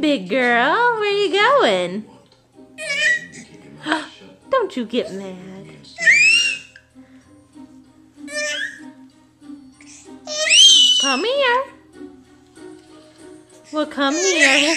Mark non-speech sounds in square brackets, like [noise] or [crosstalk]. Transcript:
big girl. Where you going? [gasps] Don't you get mad. Come here. Well, come here.